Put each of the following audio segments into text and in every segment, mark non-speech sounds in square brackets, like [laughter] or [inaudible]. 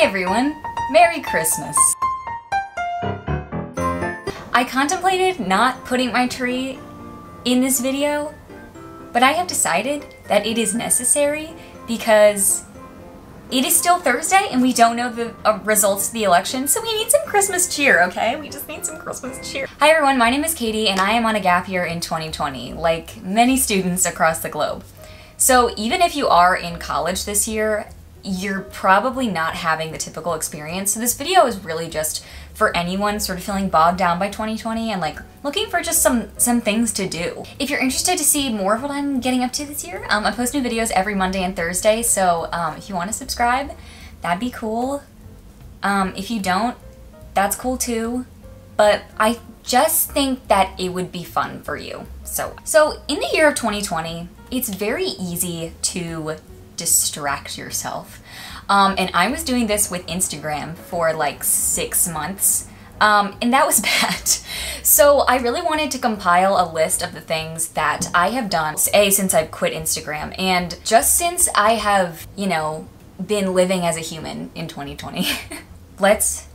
Hey everyone, Merry Christmas! I contemplated not putting my tree in this video, but I have decided that it is necessary because it is still Thursday and we don't know the uh, results of the election, so we need some Christmas cheer, okay? We just need some Christmas cheer. Hi everyone, my name is Katie and I am on a gap year in 2020, like many students across the globe. So even if you are in college this year, you're probably not having the typical experience. So this video is really just for anyone sort of feeling bogged down by 2020 and like looking for just some some things to do. If you're interested to see more of what I'm getting up to this year, um, I post new videos every Monday and Thursday. So um, if you want to subscribe, that'd be cool. Um, if you don't, that's cool too. But I just think that it would be fun for you. So, so in the year of 2020, it's very easy to distract yourself. Um, and I was doing this with Instagram for like six months. Um, and that was [laughs] bad. So I really wanted to compile a list of the things that I have done, A, since I've quit Instagram, and just since I have, you know, been living as a human in 2020. [laughs] Let's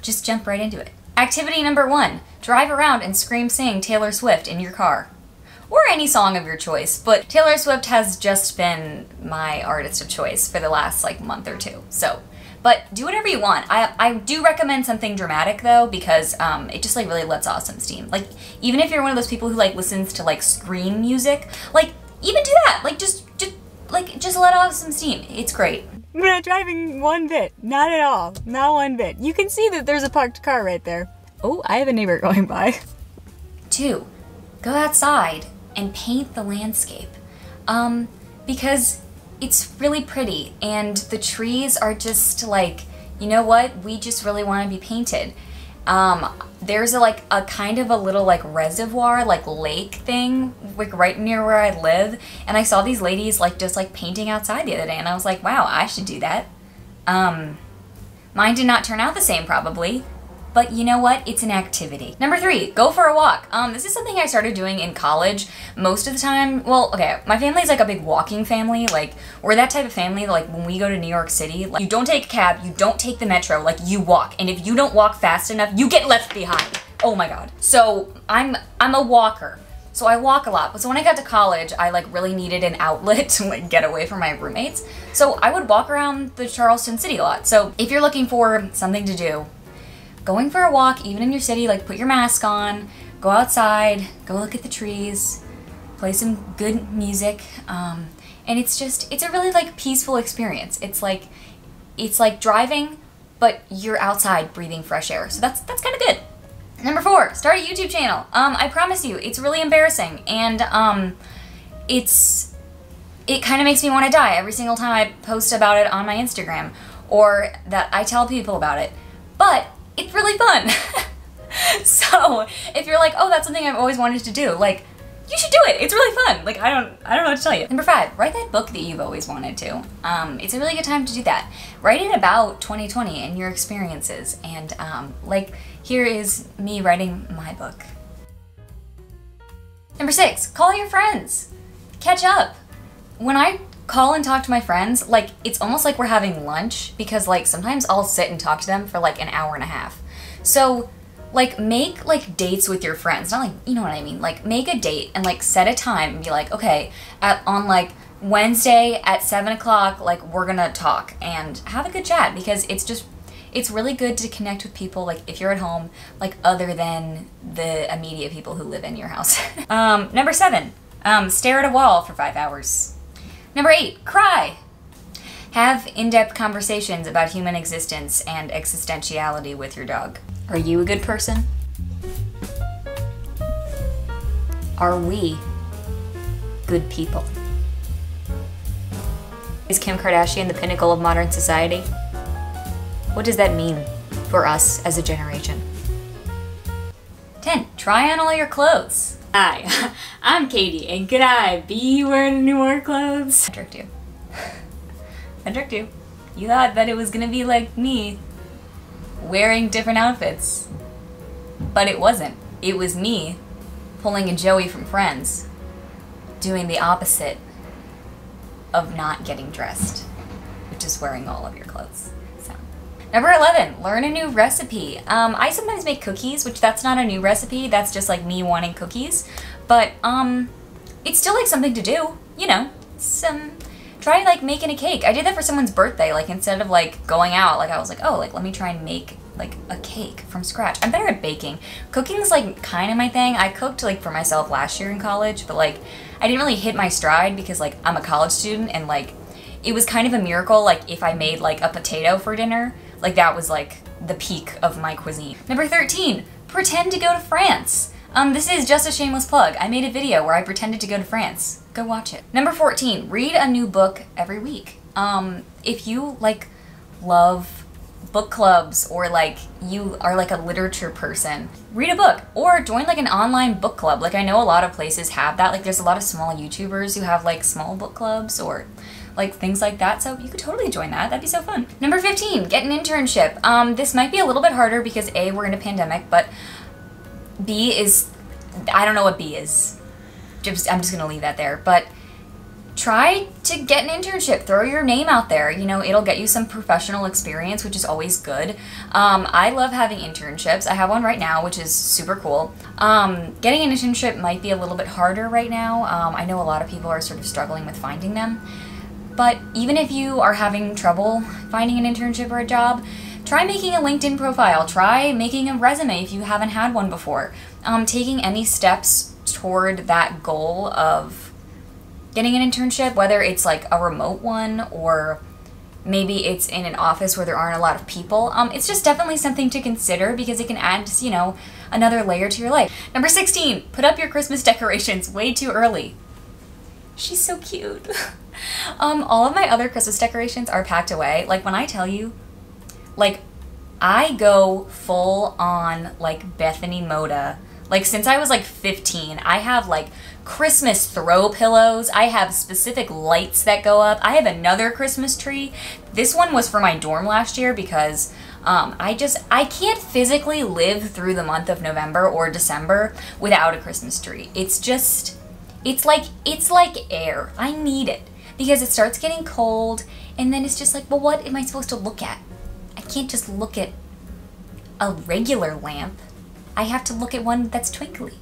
just jump right into it. Activity number one, drive around and scream sing Taylor Swift in your car or any song of your choice. But Taylor Swift has just been my artist of choice for the last like month or two. So, but do whatever you want. I, I do recommend something dramatic though because um, it just like really lets off some steam. Like even if you're one of those people who like listens to like scream music, like even do that. Like just just like just let off some steam. It's great. I'm not driving one bit. Not at all. Not one bit. You can see that there's a parked car right there. Oh, I have a neighbor [laughs] going by. Two, go outside and paint the landscape. Um, because it's really pretty and the trees are just like, you know what, we just really want to be painted. Um, there's a, like a kind of a little like reservoir, like lake thing, like right near where I live. And I saw these ladies like just like painting outside the other day and I was like, wow, I should do that. Um, mine did not turn out the same probably, but you know what? It's an activity. Number three, go for a walk. Um, this is something I started doing in college most of the time. Well, okay, my family is like a big walking family. Like, we're that type of family like, when we go to New York City, like, you don't take a cab, you don't take the metro, like, you walk. And if you don't walk fast enough, you get left behind. Oh my god. So, I'm, I'm a walker. So I walk a lot. But so when I got to college, I like really needed an outlet [laughs] to like get away from my roommates. So I would walk around the Charleston city a lot. So if you're looking for something to do, going for a walk, even in your city, like put your mask on, go outside, go look at the trees, play some good music. Um, and it's just, it's a really like peaceful experience. It's like, it's like driving, but you're outside breathing fresh air. So that's, that's kind of good. Number four, start a YouTube channel. Um, I promise you, it's really embarrassing. And um, it's, it kind of makes me want to die every single time I post about it on my Instagram or that I tell people about it. But it's really fun. [laughs] so if you're like, oh, that's something I've always wanted to do, like, you should do it. It's really fun. Like I don't, I don't know what to tell you. Number five, write that book that you've always wanted to. Um, it's a really good time to do that. Write it about 2020 and your experiences. And um, like, here is me writing my book. Number six, call your friends. Catch up. When I call and talk to my friends, like it's almost like we're having lunch because like sometimes I'll sit and talk to them for like an hour and a half. So like make like dates with your friends. Not like you know what I mean. Like make a date and like set a time and be like, okay, at on like Wednesday at seven o'clock, like we're gonna talk and have a good chat because it's just it's really good to connect with people like if you're at home, like other than the immediate people who live in your house. [laughs] um, number seven, um, stare at a wall for five hours. Number eight, cry. Have in-depth conversations about human existence and existentiality with your dog. Are you a good person? Are we good people? Is Kim Kardashian the pinnacle of modern society? What does that mean for us as a generation? 10. Try on all your clothes. Hi, [laughs] I'm Katie, and could I be wearing any more clothes? I tricked you. [laughs] I tricked you. You thought that it was gonna be like me, wearing different outfits. But it wasn't. It was me pulling a Joey from Friends, doing the opposite of not getting dressed, which is wearing all of your clothes. Number 11, learn a new recipe. Um, I sometimes make cookies, which that's not a new recipe, that's just like me wanting cookies. But, um, it's still like something to do, you know. Some, try like making a cake. I did that for someone's birthday, like instead of like going out, like I was like, oh, like let me try and make like a cake from scratch. I'm better at baking. Cooking's like kind of my thing. I cooked like for myself last year in college, but like I didn't really hit my stride because like I'm a college student and like it was kind of a miracle like if I made like a potato for dinner. Like that was like the peak of my cuisine. Number 13, pretend to go to France. Um, this is just a shameless plug. I made a video where I pretended to go to France. Go watch it. Number 14, read a new book every week. Um, if you like love book clubs or like you are like a literature person, read a book or join like an online book club. Like I know a lot of places have that. Like there's a lot of small YouTubers who have like small book clubs or like things like that. So you could totally join that. That'd be so fun. Number 15, get an internship. Um, this might be a little bit harder because A, we're in a pandemic, but B is, I don't know what B is. Just, I'm just gonna leave that there. But try to get an internship. Throw your name out there. You know, it'll get you some professional experience, which is always good. Um, I love having internships. I have one right now, which is super cool. Um, getting an internship might be a little bit harder right now. Um, I know a lot of people are sort of struggling with finding them. But even if you are having trouble finding an internship or a job, try making a LinkedIn profile. Try making a resume if you haven't had one before. Um, taking any steps toward that goal of getting an internship, whether it's like a remote one or maybe it's in an office where there aren't a lot of people. Um, it's just definitely something to consider because it can add, you know, another layer to your life. Number 16, put up your Christmas decorations way too early. She's so cute. [laughs] um, all of my other Christmas decorations are packed away. Like when I tell you, like I go full on like Bethany Mota. Like since I was like 15, I have like Christmas throw pillows. I have specific lights that go up. I have another Christmas tree. This one was for my dorm last year because um, I just, I can't physically live through the month of November or December without a Christmas tree. It's just, it's like, it's like air. I need it because it starts getting cold and then it's just like, well, what am I supposed to look at? I can't just look at a regular lamp. I have to look at one that's twinkly.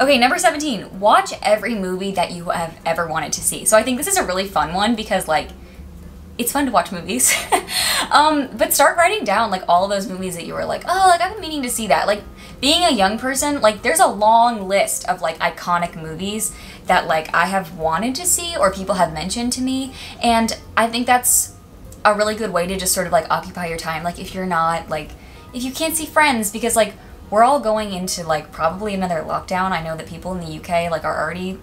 Okay, number 17, watch every movie that you have ever wanted to see. So I think this is a really fun one because like, it's fun to watch movies. [laughs] um, but start writing down like all those movies that you were like, oh, like I've been meaning to see that. Like being a young person, like there's a long list of like iconic movies that like I have wanted to see or people have mentioned to me. And I think that's a really good way to just sort of like occupy your time. Like if you're not like, if you can't see friends because like we're all going into like probably another lockdown. I know that people in the UK like are already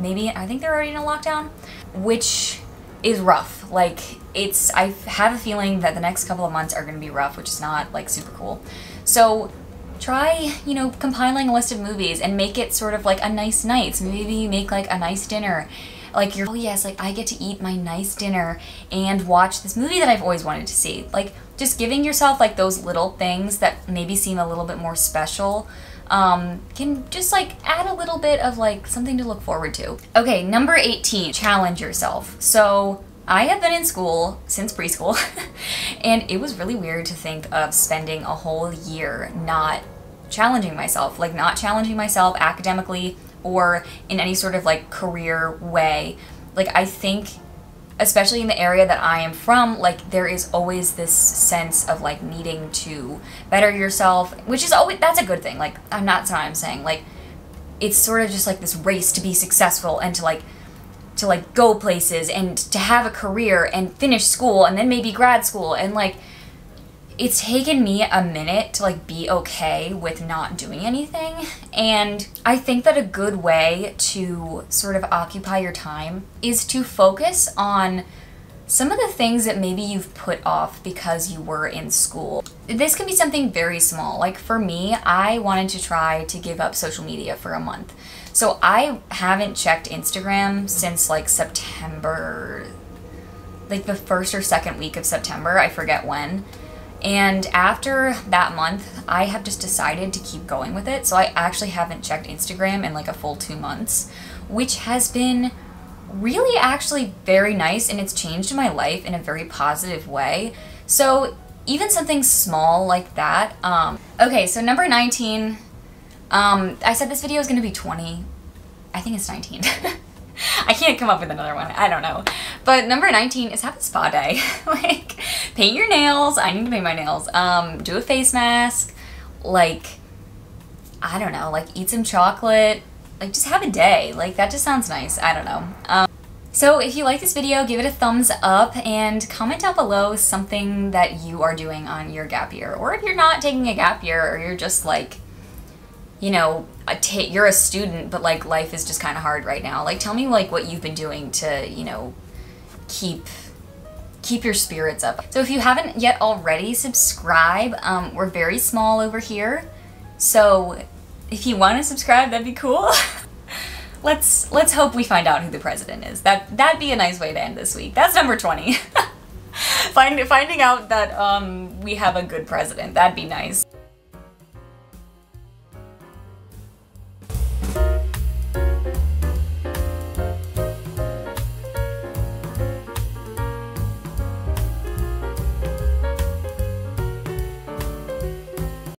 maybe I think they're already in a lockdown, which is rough. Like it's I have a feeling that the next couple of months are going to be rough, which is not like super cool. So try, you know, compiling a list of movies and make it sort of like a nice night. So maybe make like a nice dinner. Like you're, oh yes, like I get to eat my nice dinner and watch this movie that I've always wanted to see. Like just giving yourself like those little things that maybe seem a little bit more special um, can just like add a little bit of like something to look forward to. Okay, number 18, challenge yourself. So I have been in school since preschool [laughs] and it was really weird to think of spending a whole year not challenging myself, like not challenging myself academically or in any sort of like career way. Like I think especially in the area that I am from, like there is always this sense of like needing to better yourself, which is always that's a good thing. Like I'm not that's what I'm saying. Like it's sort of just like this race to be successful and to like to like go places and to have a career and finish school and then maybe grad school and like it's taken me a minute to like be okay with not doing anything and i think that a good way to sort of occupy your time is to focus on some of the things that maybe you've put off because you were in school. This can be something very small. Like for me, I wanted to try to give up social media for a month. So I haven't checked Instagram since like September, like the first or second week of September, I forget when. And after that month, I have just decided to keep going with it. So I actually haven't checked Instagram in like a full two months, which has been really actually very nice and it's changed my life in a very positive way. So even something small like that. Um, okay, so number 19, um, I said this video is gonna be 20. I think it's 19. [laughs] [laughs] I can't come up with another one. I don't know. But number 19 is have a spa day. [laughs] like, paint your nails. I need to paint my nails. Um, do a face mask. Like, I don't know. Like, eat some chocolate. Like, just have a day. Like, that just sounds nice. I don't know. Um, so if you like this video, give it a thumbs up and comment down below something that you are doing on your gap year. Or if you're not taking a gap year or you're just like, you know, you're a student, but like life is just kind of hard right now. Like tell me like what you've been doing to, you know, keep keep your spirits up. So if you haven't yet already, subscribe. Um, we're very small over here. So if you want to subscribe, that'd be cool. [laughs] let's let's hope we find out who the president is. That that'd be a nice way to end this week. That's number 20. [laughs] Find, finding out that um, we have a good president. That'd be nice.